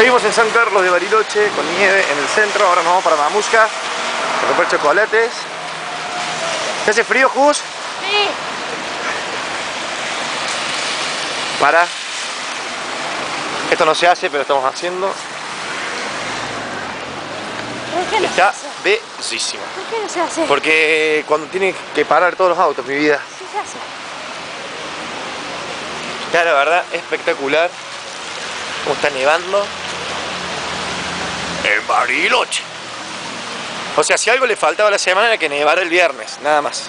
Seguimos en San Carlos de Bariloche con nieve en el centro. Ahora nos vamos para Mamusca a comprar chocolates. ¿Te hace frío, Jus? Sí. Para. Esto no se hace, pero estamos haciendo. ¿Por qué no Está se hace? bellísimo. ¿Por qué no se hace? Porque cuando tienen que parar todos los autos, mi vida. Sí se hace. Está la verdad espectacular. Como está nevando. Bariloche. O sea, si algo le faltaba la semana era que nevara el viernes, nada más.